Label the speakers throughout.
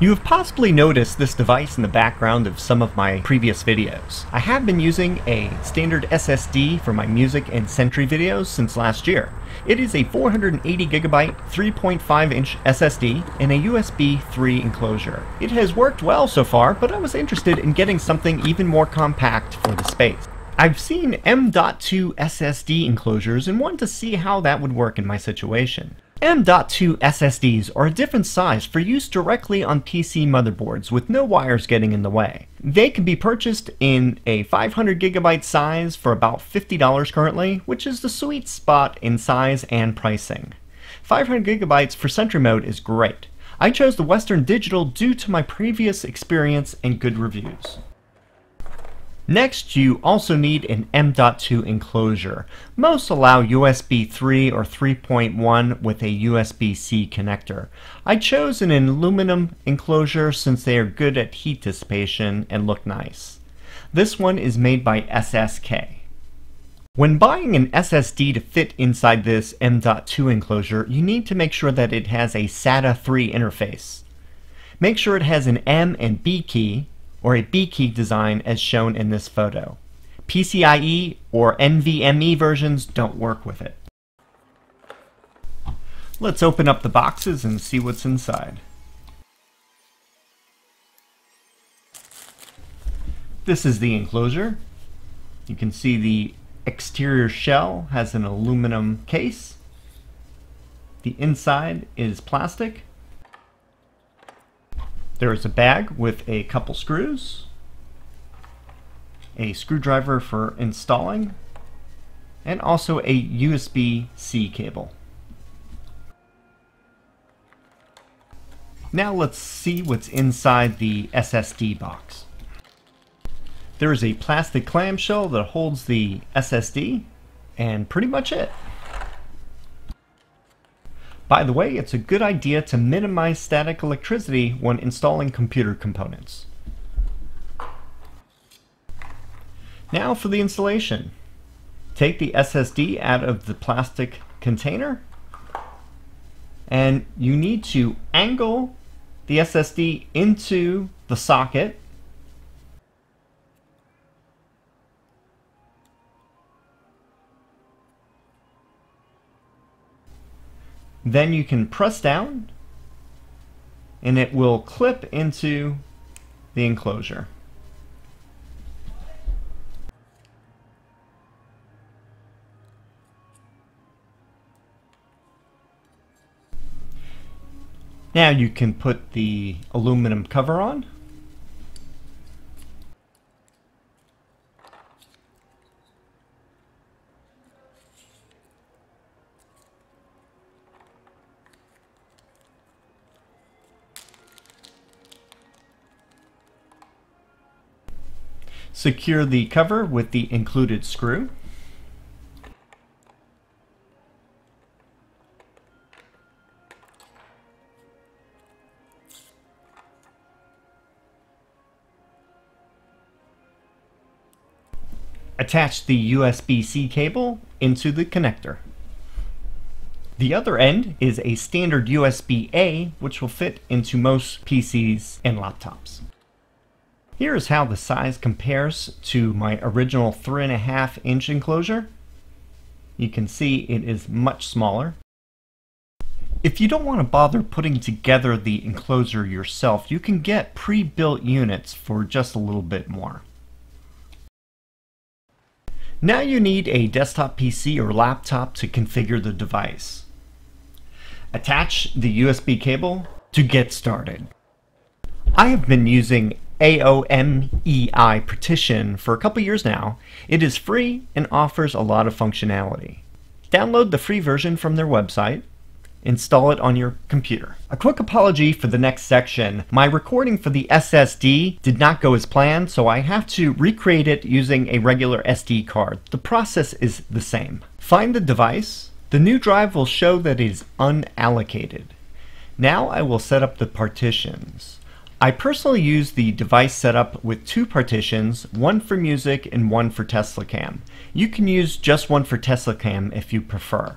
Speaker 1: You have possibly noticed this device in the background of some of my previous videos. I have been using a standard SSD for my music and Sentry videos since last year. It is a 480GB 3.5 inch SSD in a USB 3 enclosure. It has worked well so far, but I was interested in getting something even more compact for the space. I've seen M.2 SSD enclosures and wanted to see how that would work in my situation. M.2 SSDs are a different size for use directly on PC motherboards with no wires getting in the way. They can be purchased in a 500GB size for about $50 currently, which is the sweet spot in size and pricing. 500GB for Sentry Mode is great. I chose the Western Digital due to my previous experience and good reviews. Next, you also need an M.2 enclosure. Most allow USB 3 or 3.1 with a USB-C connector. I chose an aluminum enclosure since they are good at heat dissipation and look nice. This one is made by SSK. When buying an SSD to fit inside this M.2 enclosure, you need to make sure that it has a SATA 3 interface. Make sure it has an M and B key or a B key design as shown in this photo. PCIe or NVMe versions don't work with it. Let's open up the boxes and see what's inside. This is the enclosure. You can see the exterior shell has an aluminum case. The inside is plastic there is a bag with a couple screws, a screwdriver for installing, and also a USB-C cable. Now let's see what's inside the SSD box. There is a plastic clamshell that holds the SSD, and pretty much it. By the way, it's a good idea to minimize static electricity when installing computer components. Now for the installation. Take the SSD out of the plastic container and you need to angle the SSD into the socket Then you can press down and it will clip into the enclosure. Now you can put the aluminum cover on. Secure the cover with the included screw. Attach the USB-C cable into the connector. The other end is a standard USB-A which will fit into most PCs and laptops. Here is how the size compares to my original 3.5 inch enclosure. You can see it is much smaller. If you don't want to bother putting together the enclosure yourself, you can get pre-built units for just a little bit more. Now you need a desktop PC or laptop to configure the device. Attach the USB cable to get started. I have been using AOMEI partition for a couple years now. It is free and offers a lot of functionality. Download the free version from their website, install it on your computer. A quick apology for the next section. My recording for the SSD did not go as planned, so I have to recreate it using a regular SD card. The process is the same. Find the device. The new drive will show that it is unallocated. Now I will set up the partitions. I personally use the device setup with two partitions, one for music and one for TeslaCam. You can use just one for TeslaCam if you prefer.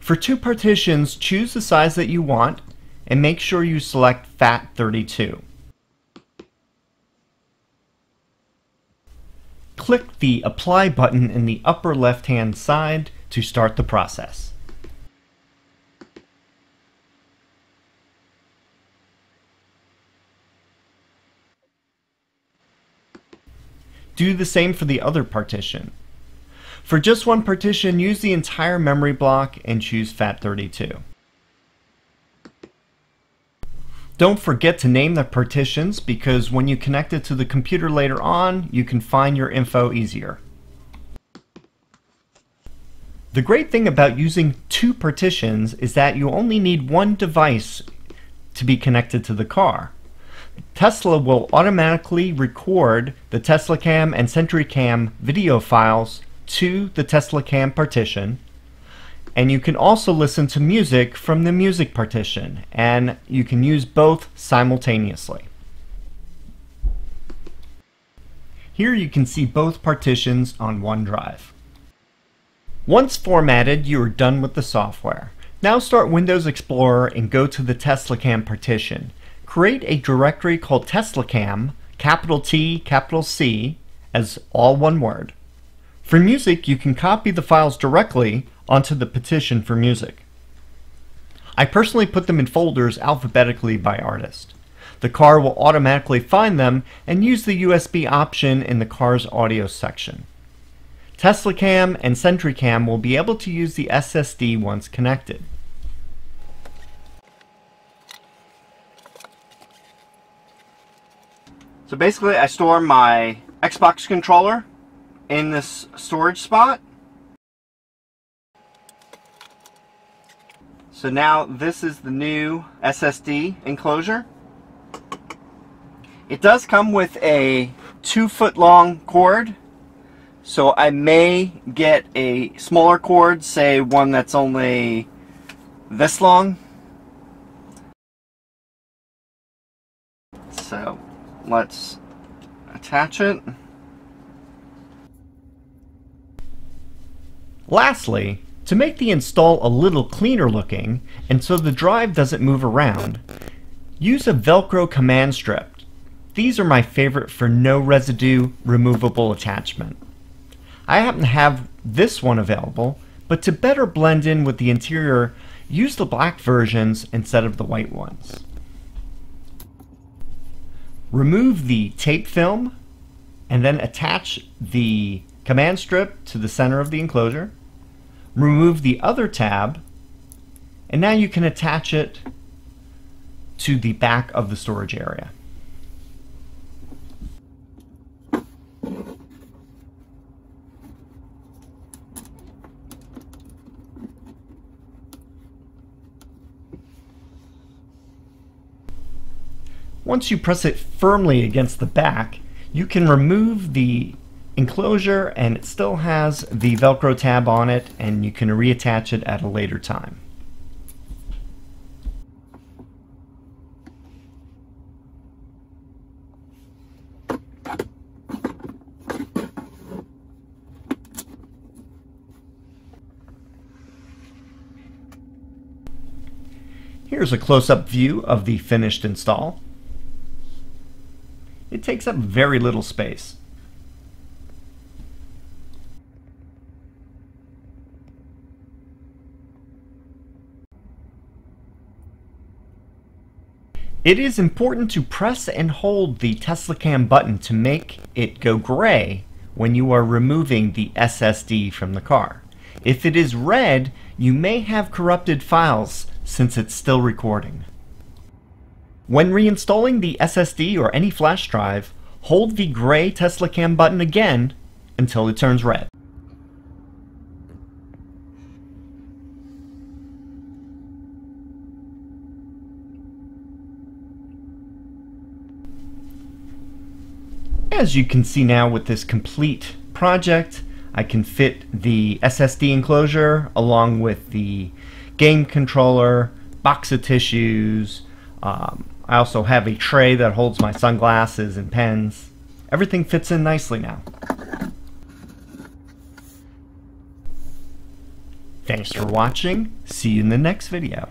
Speaker 1: For two partitions, choose the size that you want and make sure you select FAT32. Click the Apply button in the upper left-hand side to start the process. Do the same for the other partition. For just one partition, use the entire memory block and choose FAT32. Don't forget to name the partitions because when you connect it to the computer later on, you can find your info easier. The great thing about using two partitions is that you only need one device to be connected to the car. Tesla will automatically record the TeslaCam and SentryCam video files to the TeslaCam partition and you can also listen to music from the music partition and you can use both simultaneously. Here you can see both partitions on one drive. Once formatted, you are done with the software. Now start Windows Explorer and go to the TeslaCam partition create a directory called TeslaCam, capital T, capital C, as all one word. For music, you can copy the files directly onto the partition for music. I personally put them in folders alphabetically by artist. The car will automatically find them and use the USB option in the car's audio section. TeslaCam and SentryCam will be able to use the SSD once connected.
Speaker 2: So basically I store my Xbox controller in this storage spot. So now this is the new SSD enclosure. It does come with a two foot long cord. So I may get a smaller cord, say one that's only this long. Let's attach it.
Speaker 1: Lastly, to make the install a little cleaner looking, and so the drive doesn't move around, use a Velcro command strip. These are my favorite for no residue removable attachment. I happen to have this one available, but to better blend in with the interior, use the black versions instead of the white ones. Remove the tape film and then attach the command strip to the center of the enclosure. Remove the other tab and now you can attach it to the back of the storage area. Once you press it firmly against the back, you can remove the enclosure and it still has the Velcro tab on it and you can reattach it at a later time. Here's a close-up view of the finished install. It takes up very little space. It is important to press and hold the TeslaCam button to make it go gray when you are removing the SSD from the car. If it is red, you may have corrupted files since it's still recording. When reinstalling the SSD or any flash drive, hold the gray TeslaCam button again until it turns red. As you can see now with this complete project, I can fit the SSD enclosure along with the game controller, box of tissues, um, I also have a tray that holds my sunglasses and pens. Everything fits in nicely now. Thanks for watching. See you in the next video.